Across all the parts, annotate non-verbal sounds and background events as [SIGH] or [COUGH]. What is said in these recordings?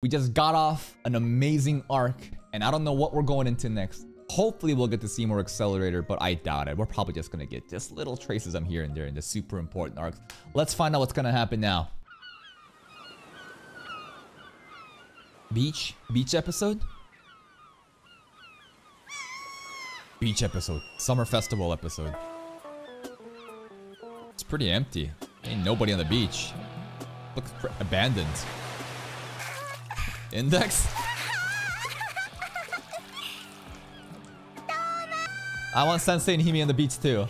We just got off an amazing arc, and I don't know what we're going into next. Hopefully we'll get to see more Accelerator, but I doubt it. We're probably just gonna get just little traces I'm here and there in the super important arcs. Let's find out what's gonna happen now. Beach? Beach episode? Beach episode. Summer festival episode. It's pretty empty. Ain't nobody on the beach. Looks abandoned. Index? I want Sensei and Himi on the beach too.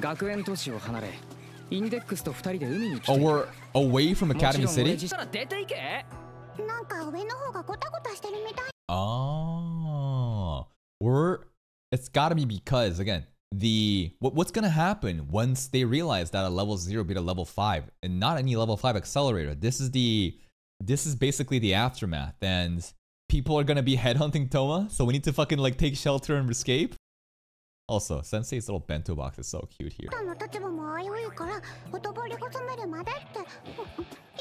学園都市を離れインデックスと二人で海に来て Oh, we're away from もちろ Academy ん俺 City? 自身から出ていけなんか上の方がゴタゴタしてるみたい Oh, we're. It's got to be because again, the what, what's gonna happen once they realize that a level zero beat a level five, and not any level five accelerator. This is the, this is basically the aftermath and people are gonna be [LAUGHS] headhunting Toma, so we need to fucking like take shelter and escape. Also, Sensei's little bento box is so cute here.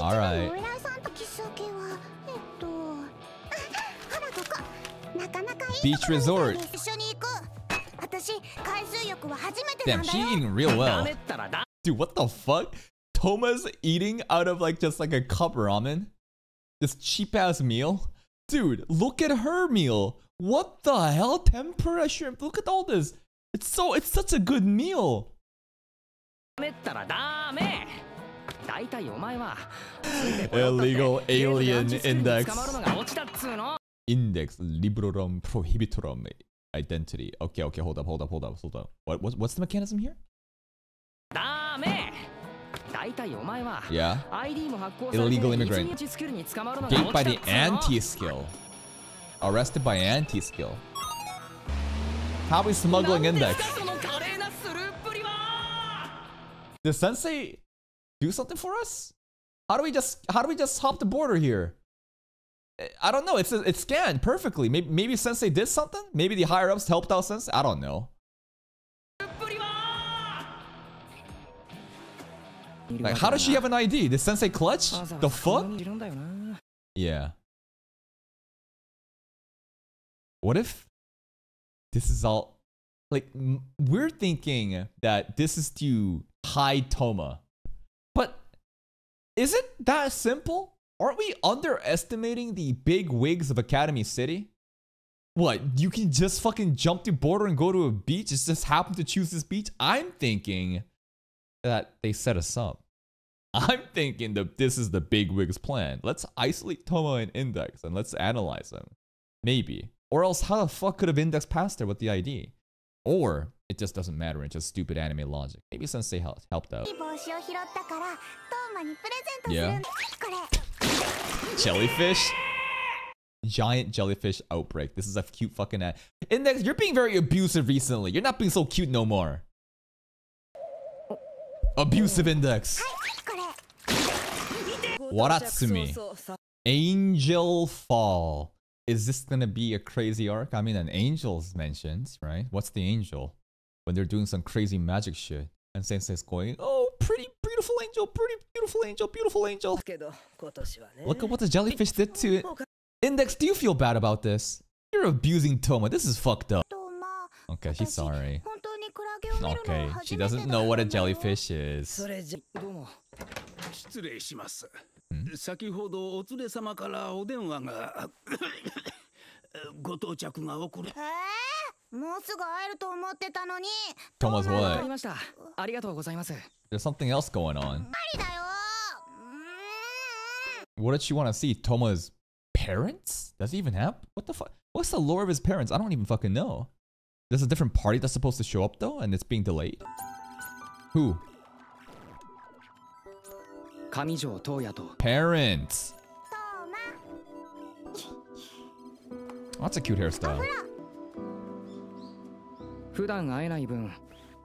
Alright. Beach resort. Damn, she eating real well. Dude, what the fuck? Toma's eating out of like just like a cup ramen this cheap ass meal. Dude, look at her meal. What the hell? Tempura shrimp. Look at all this. It's so, it's such a good meal. Illegal alien index. Index librorum prohibitorum identity. Okay, okay, hold up, hold up, hold up, hold up. What, what what's the mechanism here? Yeah. Illegal immigrant. Gate by the anti-skill. Arrested by anti-skill. how we smuggling index? Did Sensei do something for us? How do we just how do we just hop the border here? I don't know. It's it's scanned perfectly. Maybe maybe Sensei did something. Maybe the higher ups helped out Sensei. I don't know. Like, how does she have an ID? The Sensei clutch? The fuck? Yeah. What if this is all... Like, we're thinking that this is to hide Toma. But is it that simple? Aren't we underestimating the big wigs of Academy City? What, you can just fucking jump the border and go to a beach? It's just happened to choose this beach? I'm thinking that they set us up. I'm thinking that this is the big wig's plan. Let's isolate Tomo and Index and let's analyze them. Maybe. Or else how the fuck could have Index passed there with the ID? Or it just doesn't matter, it's just stupid anime logic. Maybe Sensei helped, helped out. Yeah. [LAUGHS] jellyfish? Giant jellyfish outbreak. This is a cute fucking ad. Index, you're being very abusive recently. You're not being so cute no more. Abusive Index. Waratsumi. Angel Fall. Is this gonna be a crazy arc? I mean, an angel's mentioned, right? What's the angel? When they're doing some crazy magic shit. And Sensei's going, oh, pretty beautiful angel, pretty beautiful angel, beautiful angel. Look at what the jellyfish did to it. Index, do you feel bad about this? You're abusing Toma. This is fucked up. Okay, she's sorry. Okay, は she 初めて doesn't だ know what a からな jellyfish is. それじゃどうも失礼しますん先ほどお連れ様からお電話がご到着が遅れえー、もうすぐ会えると思ってたのに Toma's わかり what? ましたありがとうございます There's something else going on. 無理だようーん What did she want to see? Toma's parents? Does he even have? What the fuck? What's the lore of his parents? I don't even fucking know. There's a different party that's supposed to show up though, and it's being delayed. Who? 上条東也と Parents. トーマ That's a cute hairstyle. 普段会えない分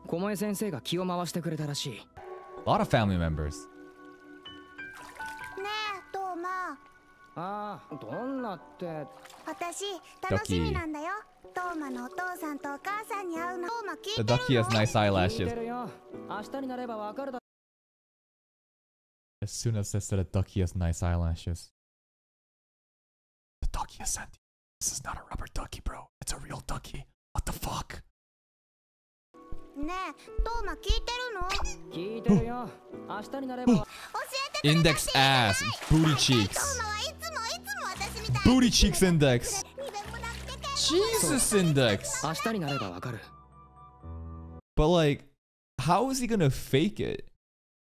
小萌先生が気を回してくれたらしい A lot of family members. ああどんなって私楽しみなんだよトーマのお父さんとお母さんに会うのトーマ聞 The いて ducky る has の nice 聞い eyelashes. てるよ明日になればわかるだ As soon as I said a ducky has nice eyelashes. The ducky is sentient. This is not a rubber ducky, bro. It's a real ducky. What the fuck? ねえトーマ聞いてるの教聞いてるよ明日になればえてくれた Index っていいじゃない ass. Booty トー cheeks. マはいつもいつも私みたい Booty cheeks index. リベンもなくて Jesus index. 明日になればわかる But like, how is he gonna fake it?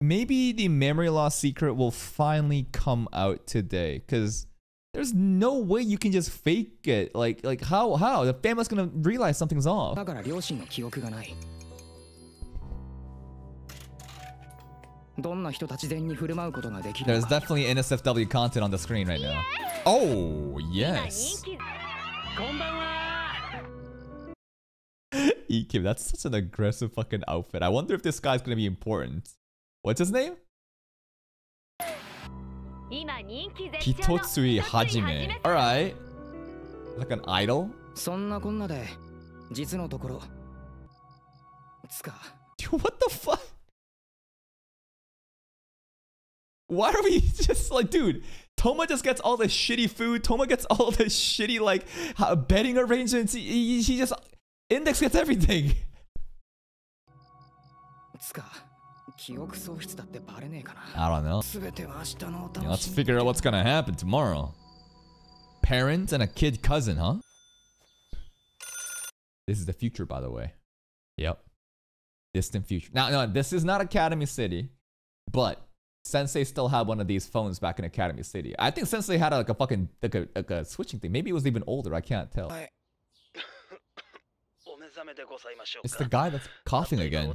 Maybe the memory loss secret will finally come out today, because there's no way you can just fake it. Like, like how? How the family's gonna realize something's off? どんな人たち全に振る舞うことができる There's definitely NSFW content on the screen right now. Oh yes, こんばんは Ekim, that's such an aggressive fucking outfit. I wonder if this guy's gonna be important. What's his name? Hitotsui Hajime. All right, like an idol. そんなこんなで実のところつか what the fuck? Why are we just [LAUGHS] like, dude? Toma just gets all the shitty food. Toma gets [LAUGHS] all the shitty like ho- bedding arrangements. He, he, he just Index gets everything. つか記憶喪失だってバレねえかな I don't know. 全ては明日のお Yeah, 楽 let's しみ figure out what's gonna happen tomorrow. Parents and a kid cousin, huh? This is the future, by the way. Yep. Distant future. Now, no, this is not Academy City, but Sensei still had one of these phones back in Academy City. I think Sensei had like a fucking like a, like a switching thing. Maybe it was even older. I can't tell. It's the guy that's coughing again.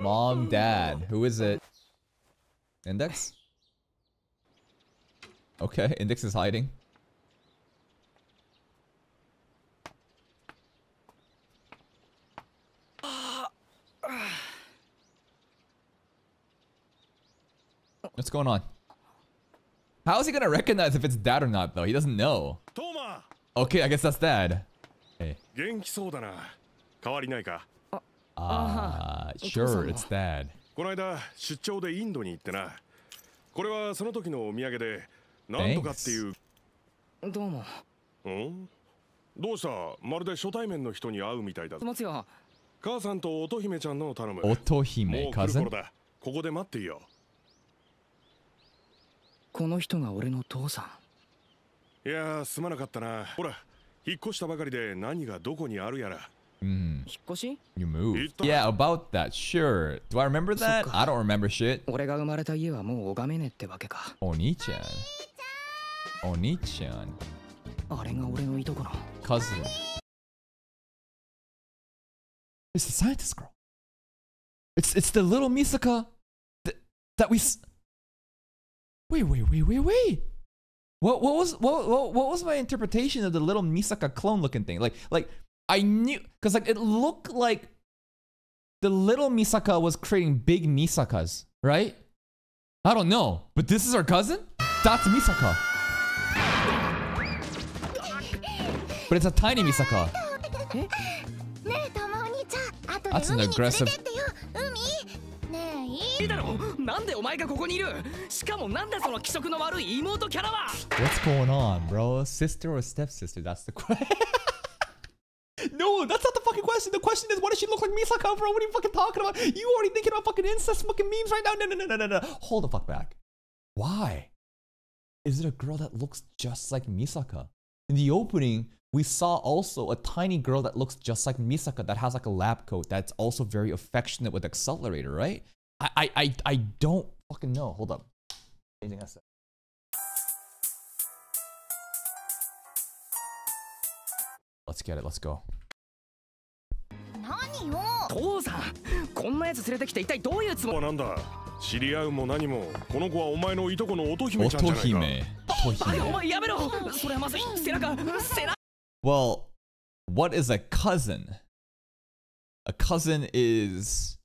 Mom, Dad, who is it? Index? Okay, Index is hiding. What's going on? How is he gonna recognize if it's dad or not, though? He doesn't know. トーマ Okay, I guess that's dad. Hey. 元気そうだな変わりないか Uh, sure, it's dad. この間出張でインドに行ってなこれはその時のお土産でなんとかっていうどうもうんどうしたまるで初対面の人に会うみたいだ持つよ母さんと乙姫ちゃんのを頼むも Otohime, う来る cousin? 頃だここで待っていよ この人が俺の父さんいやーすまなかったなほら引っ越したばかりで何がどこにあるやら Mm, 引っ越し you moved. Yeah, about that, sure. Do I remember that? I don't remember shit. 俺が生まれた家はもう拝めねえってわけか Oni-chan. Oni-chan. あれが俺のいとこの Cousin. It's the scientist girl. It's it's the little Misaka that, that we wait, wait, wait, wait, wait. What, what was what, what, what was my interpretation of the little Misaka clone looking thing? Like like I knew because like it looked like the little Misaka was creating big Misakas, right? I don't know, but this is her cousin. That's Misaka. But it's a tiny Misaka. That's an aggressive なんでお前がここにいるしかもなんだその気色の悪い妹キャラは What's going on, bro? Sister or stepsister? That's the question. [LAUGHS] no, that's not the fucking question. The question is, what does she look like Misaka, bro? What are you fucking talking about? You already thinking about fucking incest fucking memes right now? No, no, no, no, no, no. Hold the fuck back. Why? Is it a girl that looks just like Misaka? In the opening, we saw also a tiny girl that looks just like Misaka that has like a lab coat that's also very affectionate with accelerator, right? I, I, I, I don't fucking know. Hold up. Changing a sec. Let's get it. Let's go. 何よ父さんこんなやつ連れてきて一体どういうつもりはなんだ知り合うも何もこの子はお前のいとこの乙姫ちゃんじゃないか Otohime. あいお Otohime. 前やめろそれはまずい背中背中 Well, what is a cousin? A cousin is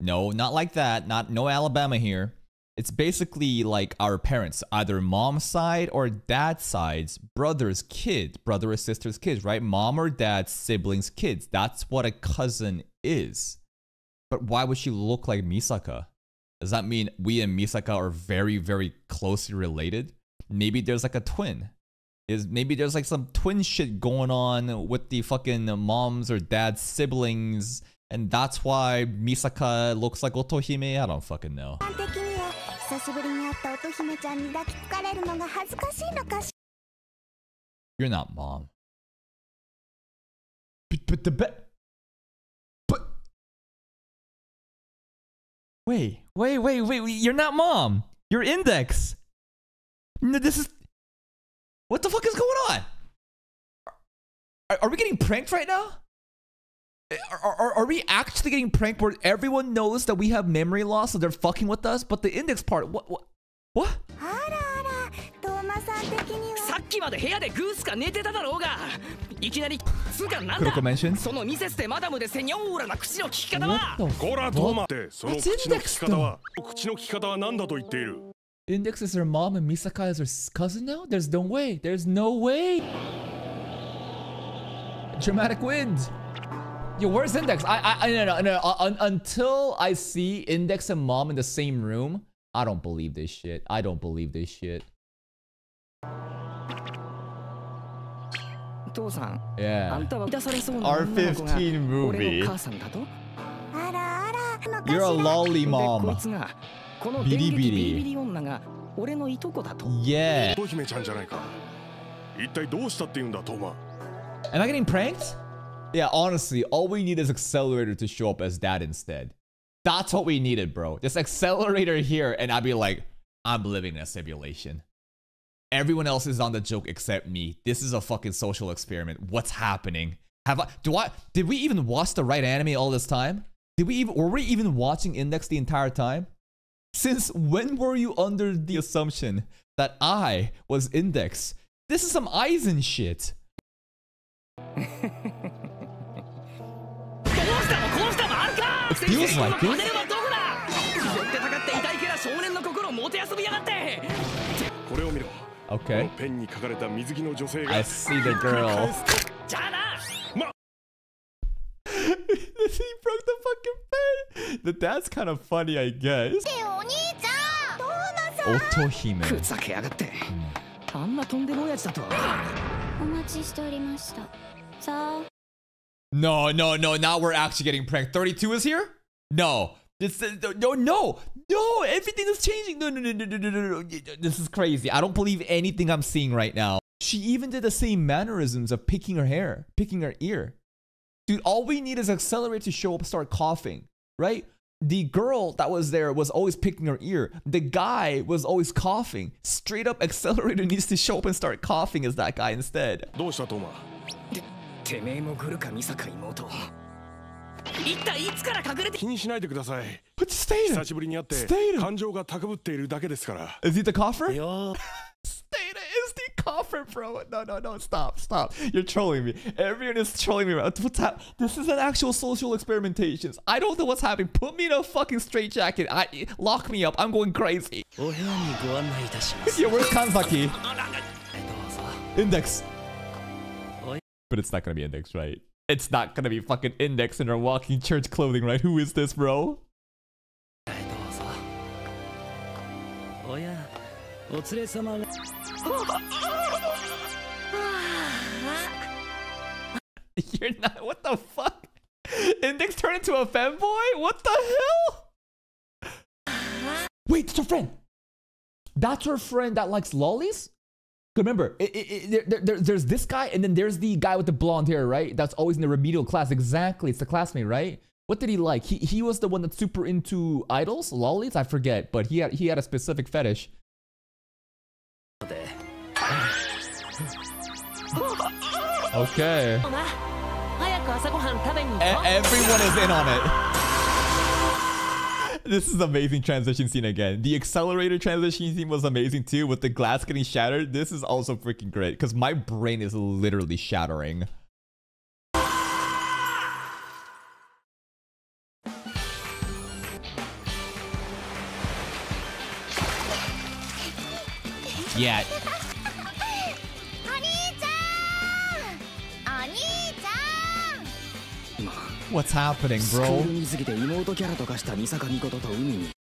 no, not like that. Not no Alabama here. It's basically like our parents, either mom's side or dad's side's brother's kids, brother or sister's kids, right? Mom or dad's siblings' kids. That's what a cousin is. But why would she look like Misaka? Does that mean we and Misaka are very, very closely related? Maybe there's like a twin. Is maybe there's like some twin shit going on with the fucking moms or dad's siblings, and that's why Misaka looks like Otohime? I don't fucking know. You're not mom. But, but the. But. Wait, wait, wait, wait, wait. You're not mom. You're index. No, this is. What the fuck is going on? Are, are we getting pranked right now? Are, are, are we actually getting pranked where everyone knows that we have memory loss so they're fucking with us? But the index part, what, what, what? あらあらトーマさん的にはさっきまで部屋でグースが寝てただろうがいきなりつうかなん Critical だ mention? そのミセステマダムでセニョーラな口の利き方は What the こらトーマってその What's 口の利き index 方は口の利き方は何だと言っている Index is her mom and Misaka is her s- cousin now? There's no way. There's no way. Dramatic wind. Yo, where's Index? I, I, I no, no, no. Uh, until I see Index and Mom in the same room, I don't believe this shit. I don't believe this shit. Yeah. R15 movie. You're a lolly mom. Biri. Yeah. Am I getting pranked? Yeah, honestly, all we need is Accelerator to show up as dad instead. That's what we needed, bro. Just Accelerator here, and I'd be like, I'm living in a simulation. Everyone else is on the joke except me. This is a fucking social experiment. What's happening? Have I do I did we even watch the right anime all this time? Did we even were we even watching Index the entire time? Since when were you under the assumption that I was Index? This is some Aizen shit. [LAUGHS] パネルはいけら少年の心をもてあそびやがってこれを見ろこ Okay. のペンに書かれた水着の女性が I see the girl. じゃあな [LAUGHS] he broke the fucking pen. The dad's kind of funny, I guess. お兄ちゃんトーマさん Otohime. ふざけやがってあんなとんでも親父だとはお待ちしておりましたさあ No, no, no. Now we're actually getting pranked. 32 is here? No. This, no, no, no. Everything is changing. No, no, no, no, no, no, no, no. This is crazy. I don't believe anything I'm seeing right now. She even did the same mannerisms of picking her hair, picking her ear. Dude, all we need is accelerate to show up, start coughing, right? The girl that was there was always picking her ear. The guy was always coughing. Straight up, accelerator [LAUGHS] needs to show up and start coughing as that guy instead. どうしたトーマ ててめえも来るか美坂妹一体いつから隠れて気にしないでください久しぶりに会って感情が高ぶっているだけですから Is he the cougher? いやー Stata is the cougher, bro. No, no, no. Stop, stop. You're trolling me. Everyone is trolling me. What's hap- This is an actual social experimentations. I don't know what's happening. Put me in a fucking straitjacket. I lock me up. I'm going crazy. お部屋にご案内いたします Yeah, where's Kanzaki? Index. But it's not gonna be indexed, right? It's not gonna be fucking indexed in her walking church clothing, right? Who is this, bro? [LAUGHS] You're not- what the fuck? Index turned into a fanboy? What the hell? Wait, it's her friend! That's her friend that likes lollies? remember, it, it, it, there, there, there's this guy, and then there's the guy with the blonde hair, right? That's always in the remedial class. Exactly, it's the classmate, right? What did he like? He, he was the one that's super into idols, lollies. I forget, but he had he had a specific fetish. [LAUGHS] Okay. [LAUGHS] E everyone is in on it. This is amazing transition scene again. The accelerator transition scene was amazing too, with the glass getting shattered. This is also freaking great because my brain is literally shattering. Yeah, What's happening, bro?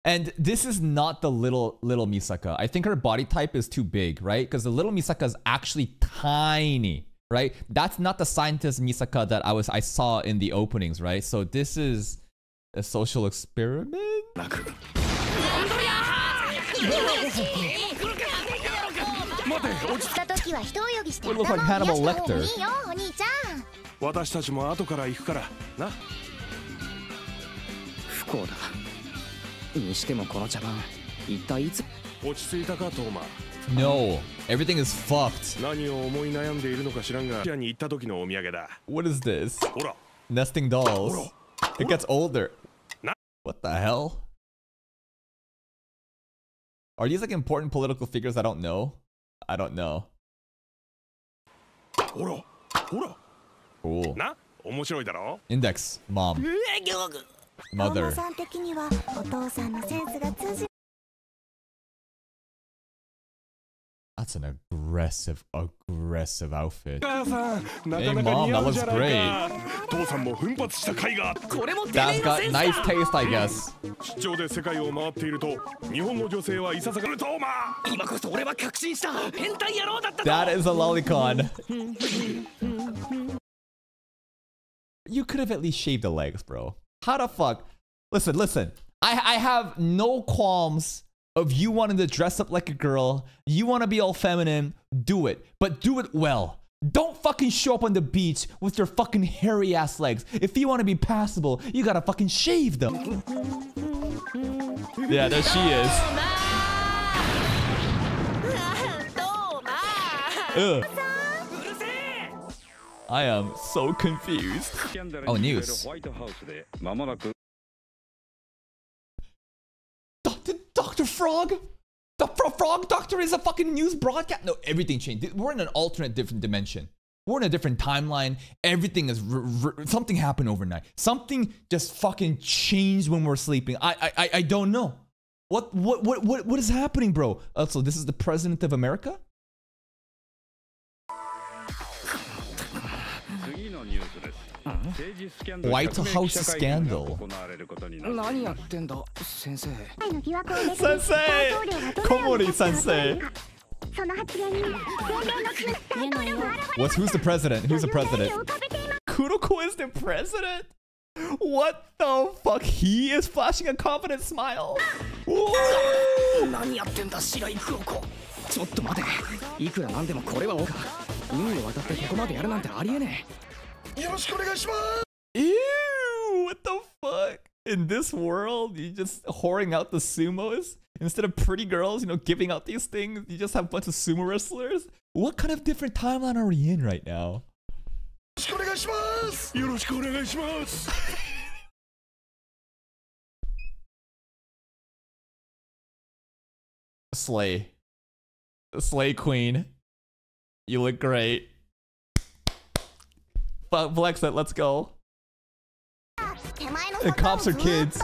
And this is not the little little Misaka. I think her body type is too big, right? Because the little Misaka is actually tiny, right? That's not the scientist Misaka that I was I saw in the openings, right? So this is a social experiment. Would look like Hannibal Lecter. 私たちも後から行くからな不幸だにしてもこの茶番一体いつ落ち着いたかトーマ No, everything is fucked. 何を思い悩んでいるのか知らんがに行った時のお土産だ What is this? ほら Nesting dolls. It gets older. What the hell? Are these like important political figures I don't know? I don't know. ほらほら Cool. な面白いだろ Index, mom, トー mother. マさん的にはお父さんのセンスが通じ That's an aggressive, aggressive outfit. 母さんな Hey, かなか mom, 似合 that うじゃ looks ないか父さんも奮発した甲斐があったこれもてめ Dad's えの got センス nice だ taste, I guess. 出張で世界を回っていると日本の女性はいささかるトーマ今こそ俺は確信した変態野郎だったと That is a lolicon. [LAUGHS] you could have at least shaved the legs, bro. How the fuck? Listen, listen. I, I have no qualms of you wanting to dress up like a girl. You want to be all feminine. Do it, but do it well. Don't fucking show up on the beach with your fucking hairy ass legs. If you want to be passable, you gotta fucking shave them. yeah, there she is. [LAUGHS] Ugh. I am so confused. Oh, oh news. Doctor, Dr. Frog? The Fro Frog Doctor is a fucking news broadcast? No, everything changed. We're in an alternate different dimension. We're in a different timeline. Everything is something happened overnight. Something just fucking changed when we're sleeping. I I I don't know. What what what what what is happening, bro? Also, this is the president of America? ホワイトハウススキャンダル革命記者会見が行われることになっています何やってんだ先生前の疑惑をめぐり先生大統領がどのように立小森先生ち上がっているかその発言に全米の大統領が現れ What's who's the president? Who's the という president? 意味を浮かべています Kuroko is the president? What the fuck? He is flashing a confident smile. Whoa! 何やってんだ白井久子ちょっと待ていくらなんでもこれはおか海を渡ってここまでやるなんてありえね Ew! What the fuck? In this world, you just whoring out the sumos instead of pretty girls, you know, giving out these things. You just have a bunch of sumo wrestlers. What kind of different timeline are we in right now? よろしくお願いします。 [LAUGHS] Slay, Slay Queen, you look great. But flex it, let's go. The cops are kids.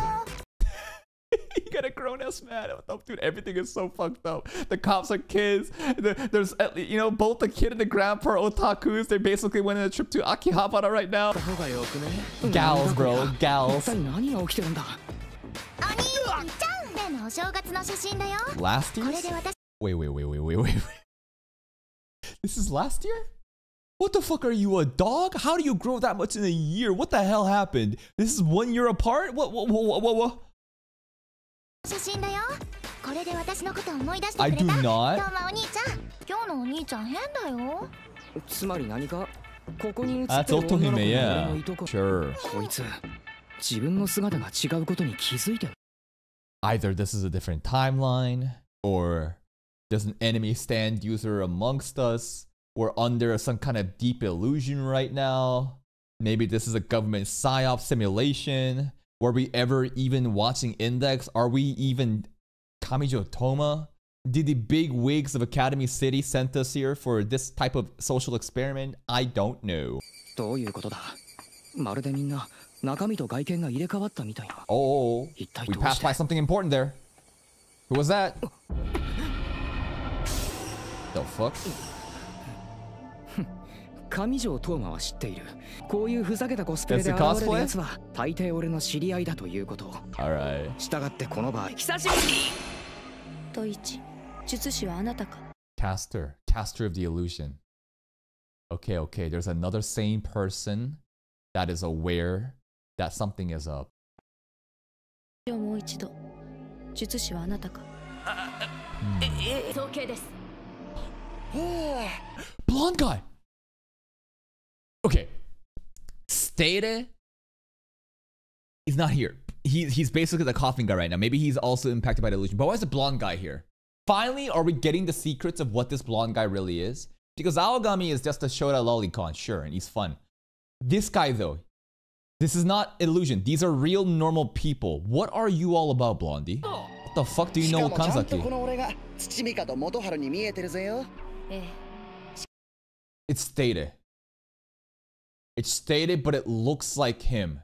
[LAUGHS] you got a grown ass man. Dude, everything is so fucked up. The cops are kids. There's, uh, you know, both the kid and the grandpa are otakus. They basically went on a trip to Akihabara right now. Gals, bro. Gals. Last year? Wait, wait, wait, wait, wait, wait. [LAUGHS] This is last year? What the fuck are you, a dog? How do you grow that much in a year? What the hell happened? This is one year apart? What, what, what, what, what? 写真だよこれで私のことを思い出してく I れた do どう not. もお兄ちゃん今日のお兄ちゃん変だよつまり何かここに映って That's る女の子が Otohime, 俺 yeah. のいとこ Sure. こいつ自分の姿が違うことに気づいてん either this is a different timeline or there's an enemy stand user amongst us. We're under some kind of deep illusion right now. Maybe this is a government psyop simulation. Were we ever even watching Index? Are we even Kamijo Toma? Did the big wigs of Academy City send us here for this type of social experiment? I don't know. どういうことだまるでみんな中身と外見が入れ替わったみたいな Oh, 一体 we どう passed して by something important there. Who was that? The fuck? 上条トーは知っている。こういうふざけたコスプレで現れるやつは大抵俺の知り合いだということ。したがってこの場合。久しと一。術師はあなたか。キャスタキャスターのイージョン OK there's another same person that is aware that something is up. もう一度。術師はあなたか。[LAUGHS] え、え、統計です。ブランガイ。okay, stayed. He's not here. He, he's basically the coughing guy right now. Maybe he's also impacted by delusion. But why is the blonde guy here? Finally, are we getting the secrets of what this blonde guy really is? Because Aogami is just a Shota lolicon, sure, and he's fun. This guy, though, this is not illusion. These are real normal people. What are you all about, Blondie? What the fuck do you know Kanzaki? Eh. It's Data. It's stated, but it looks like him.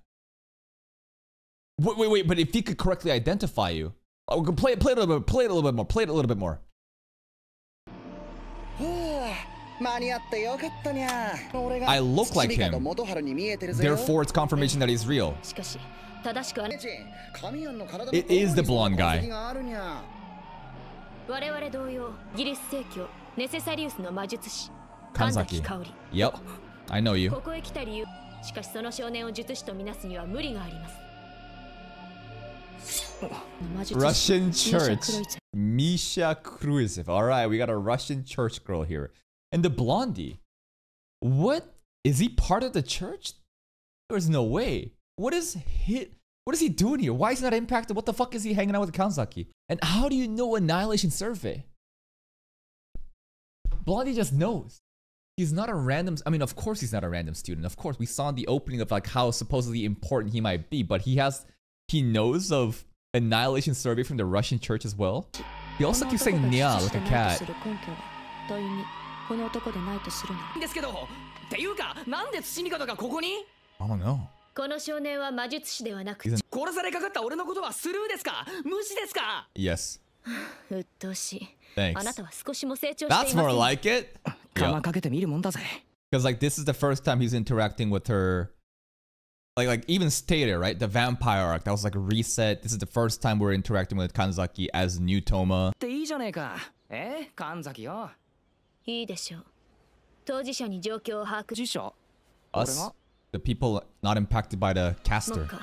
Wait, wait, wait. But if he could correctly identify you, oh, go play, play it a little bit, play it a little bit more, play it a little bit more. ふ[SIGHS] ぅ間に合ってよかったにゃ俺が I look like 土見方 him. 元春に見えてるぜよ Therefore, it's confirmation that he's real. しかし正しくはネジ神谷の体 It is the blonde guy. があるにゃ我々同様ギリス正教ネセサリウスの魔術師 Kanzaki. 香織 Yep, I know you. ここへ来た理由。しかしその少年を術師とみなすには無理があります。Russian [LAUGHS] church. Misha Kreutzev. All right, we got a Russian church girl here. And the blondie. What? Is he part of the church? There's no way. What is he? What is he doing here? Why is he not impacted? What the fuck is he hanging out with Kanzaki? And how do you know Annihilation Survey? Blondie just knows He's not a random. I mean, of course he's not a random student. Of course, we saw in the opening of like how supposedly important he might be, but he has, he knows of Annihilation Survey from the Russian church as well. He also この keeps 男 saying が "nya" 術師 like で a ない cat. とする根拠は問いにこの男でないとするならですけどっていうかなんで土見方がここに I don't know. この少年は魔術師ではなく He's an- 殺されかかった俺のことはスルーですか無視ですか yes. [SIGHS] 鬱陶しい Thanks. あなたは少しも成長して That's いま more せん like it. 釜かけてみるもんだぜ Because like this is the first time he's interacting with her. Like like even stated right, the vampire arc that was like a reset. This is the first time we're interacting with Kanzaki as new Toma. っていいじゃねえかえ神崎よいいでしょう当事者に状況を把握辞書 Us, the people not impacted by the も caster. か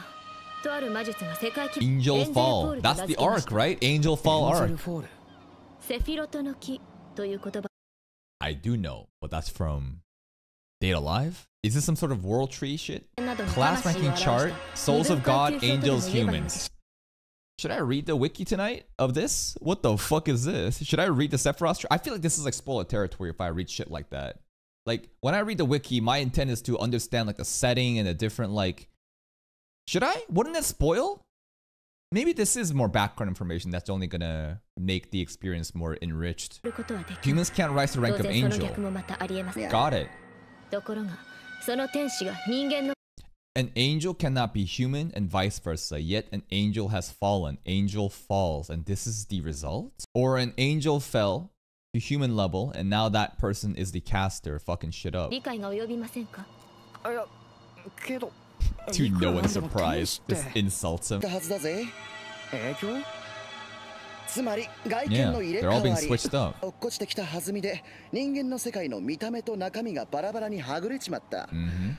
とある魔術が世界規 Angel エンゼルフォー Fall. ルと名 That's 付 the けまし arc, た right? Angel Fall エンゼ arc. ルフォールセフィロトの木という言葉 I do know, but that's from Date A Live? Is this some sort of world tree shit? Class ranking chart, souls of God, angels, humans. Should I read the wiki tonight of this? What the fuck is this? Should I read the Sephiroth? I feel like this is like spoiler territory if I read shit like that. Like when I read the wiki, my intent is to understand like the setting and the different like. Should I? Wouldn't that spoil? Maybe this is more background information that's only gonna make the experience more enriched. Humans can't rise to the rank of angel. Got it. An angel cannot be human and vice versa, yet an angel has fallen. Angel falls, and this is the result? Or an angel fell to human level, and now that person is the caster fucking shit up to no one's surprise, this insults him. Yeah, they're all being switched up. Mm-hmm.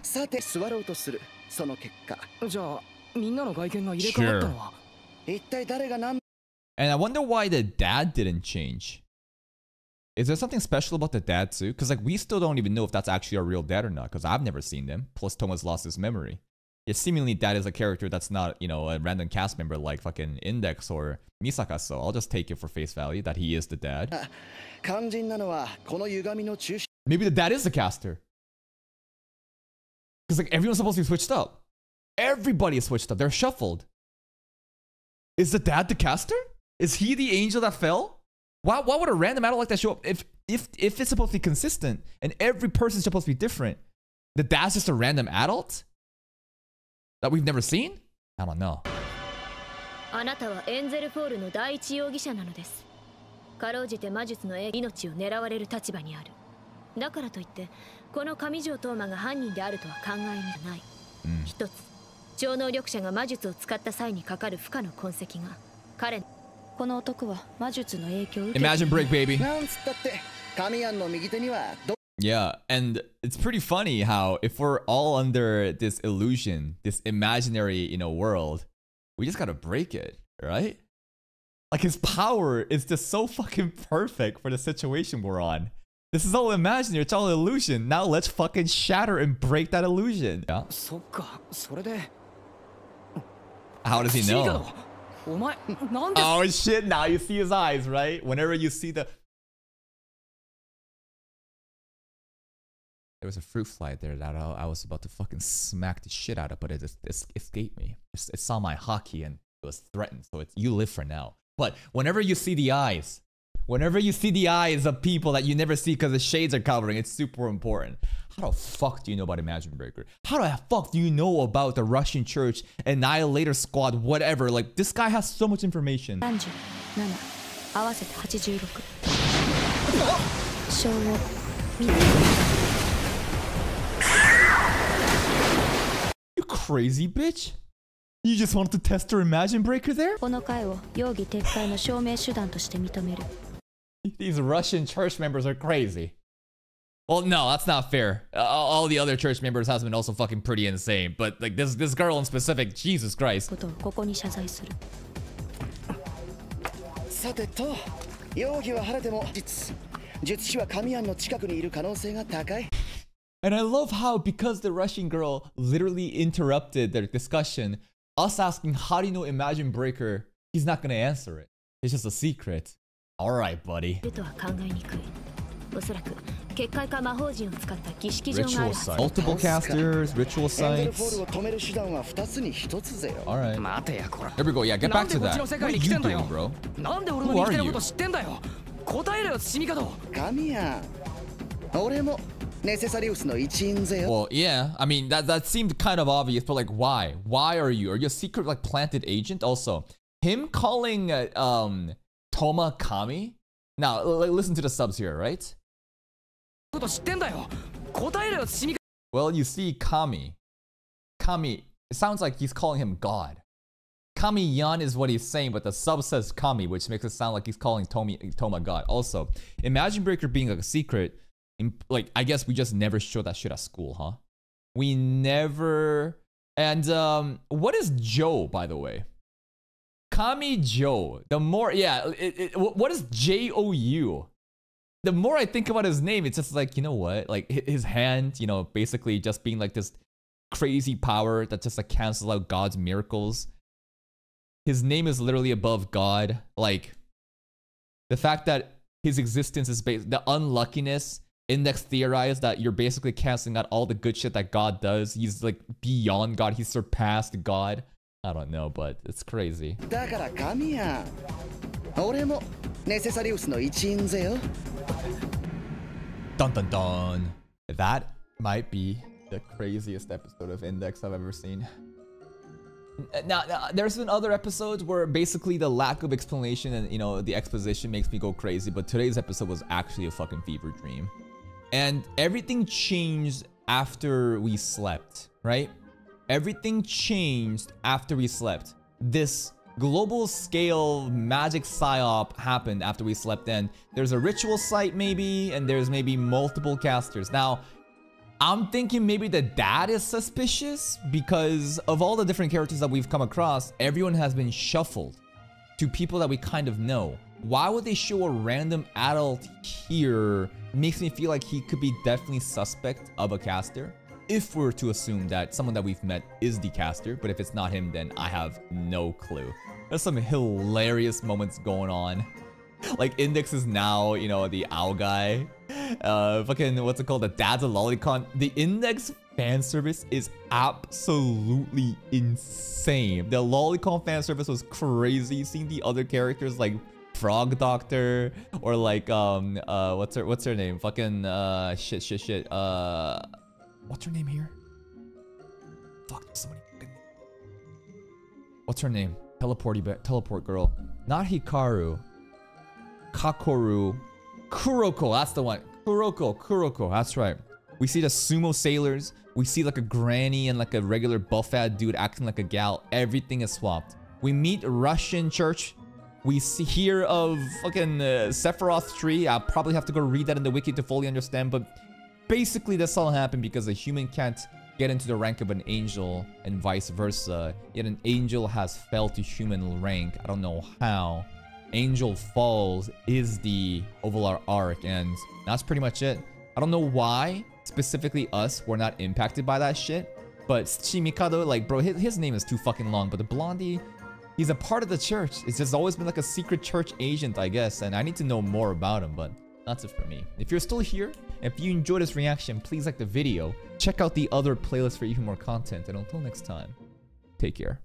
Sure. And I wonder why the dad didn't change. Is there something special about the dad too? Because like we still don't even know if that's actually our real dad or not. Because I've never seen them. Plus Toma's lost his memory yeah, seemingly that is a character that's not, you know, a random cast member like fucking Index or Misaka, so I'll just take it for face value that he is the dad. Maybe the dad is the caster. Because like everyone's supposed to be switched up. Everybody is switched up. They're shuffled. Is the dad the caster? Is he the angel that fell? Why, why would a random adult like that show up? If, if, if it's supposed to be consistent and every person's supposed to be different, the dad's just a random adult? That we've never seen? I don't know. あなたはエンゼルフォールの第一容疑者なのです。かろうじて魔術の命を狙われる立場にある。だからといってこの上条東馬が犯人であるとは考えない。うん。一つ超能力者が魔術を使った際にかかる負荷の痕跡が。彼この男は魔術の影響を受けて Imagine break, baby. なんつったって神庵の右手にはど Yeah, and it's pretty funny how if we're all under this illusion, this imaginary, you know, world, we just gotta break it, right? Like his power is just so fucking perfect for the situation we're on. This is all imaginary, it's all illusion. Now let's fucking shatter and break that illusion. Yeah. How does he know? Oh shit, now you see his eyes, right? Whenever you see the There was a fruit fly there that I, I was about to fucking smack the shit out of, but it just it escaped me. It, it saw my hockey and it was threatened, so it's you live for now. But whenever you see the eyes, whenever you see the eyes of people that you never see because the shades are covering, it's super important. How the fuck do you know about Imagine Breaker? How the fuck do you know about the Russian Church, Annihilator Squad, whatever? Like this guy has so much information. 37合わせて86小を [LAUGHS] crazy bitch? You just wanted to test her Imagine Breaker there? These Russian church members are crazy. Well, no, that's not fair. Uh, all the other church members have been also fucking pretty insane, but like this this girl in specific, Jesus Christ. And I love how because the Russian girl literally interrupted their discussion, us asking how do you know Imagine Breaker, he's not gonna answer it. It's just a secret. Alright, buddy. Ritual site. Multiple casters, ritual sites. Alright. Here we go, yeah, get back to that. What are you doing, bro? Who are you? 俺も Necessarius no. Well, yeah. I mean, that that seemed kind of obvious, but like, why? Why are you? Are you a secret like planted agent? Also, him calling uh, um Toma Kami. Now, listen to the subs here, right? Well, you see, Kami. Kami. It sounds like he's calling him God. Kami Yan is what he's saying, but the sub says Kami, which makes it sound like he's calling Tomi, Toma God. Also, Imagine Breaker being like a secret like, I guess we just never show that shit at school, huh? We never. And um, what is Joe, by the way? Kami Joe. The more, yeah. It, it, what is J O U? The more I think about his name, it's just like you know what? Like his hand, you know, basically just being like this crazy power that just like cancels out God's miracles. His name is literally above God. Like the fact that his existence is based, the unluckiness. Index theorized that you're basically canceling out all the good shit that God does. He's like beyond God. He's surpassed God. I don't know, but it's crazy. だから神庵俺もネセサリウスの一員ぜよ Dun dun dun. That might be the craziest episode of Index I've ever seen. Now, now, there's been other episodes where basically the lack of explanation and you know the exposition makes me go crazy, but today's episode was actually a fucking fever dream. And everything changed after we slept, right? Everything changed after we slept. This global scale magic psyop happened after we slept in. There's a ritual site maybe, and there's maybe multiple casters. Now, I'm thinking maybe the dad is suspicious because of all the different characters that we've come across, everyone has been shuffled to people that we kind of know. Why would they show a random adult here? Makes me feel like he could be definitely suspect of a caster. If we're to assume that someone that we've met is the caster, but if it's not him, then I have no clue. There's some hilarious moments going on. [LAUGHS] Like Index is now, you know, the owl guy. Uh fucking what's it called? The dad's a lolicon. The Index fan service is absolutely insane. The lolicon fan service was crazy. Seeing the other characters like Frog Doctor or like um uh what's her what's her name? Fucking uh shit shit shit. Uh what's her name here? Fuck somebody What's her name? Teleporty teleport girl. Not Hikaru. Kakoru. Kuroko, that's the one. Kuroko, Kuroko, that's right. We see the sumo sailors. We see like a granny and like a regular buff-fat dude acting like a gal. Everything is swapped. We meet Russian church. We see hear of fucking uh, Sephiroth tree. I'll probably have to go read that in the wiki to fully understand. But basically, this all happened because a human can't get into the rank of an angel and vice versa. Yet an angel has fell to human rank. I don't know how. Angel Falls is the overall arc, and that's pretty much it. I don't know why specifically us were not impacted by that shit. But Shimikado, like, bro, his, his name is too fucking long. But the blondie, he's a part of the church. It's just always been like a secret church agent, I guess. And I need to know more about him, but that's it for me. If you're still here, if you enjoyed this reaction, please like the video. Check out the other playlist for even more content. And until next time, take care.